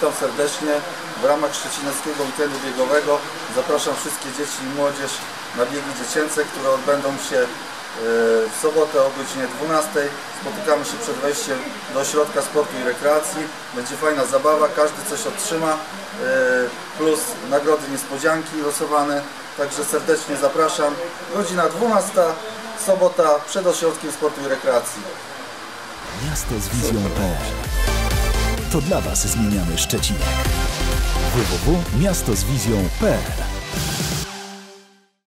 Witam serdecznie. W ramach Szczecineckiego Weekendu Biegowego zapraszam wszystkie dzieci i młodzież na biegi dziecięce, które odbędą się w sobotę o godzinie 12. Spotykamy się przed wejściem do ośrodka sportu i rekreacji. Będzie fajna zabawa, każdy coś otrzyma, e, plus nagrody niespodzianki losowane. Także serdecznie zapraszam. Godzina 12, sobota przed ośrodkiem sportu i rekreacji. Miasto z wizją.pl To dla Was zmieniamy Szczecinek. www.miastozwizją.pl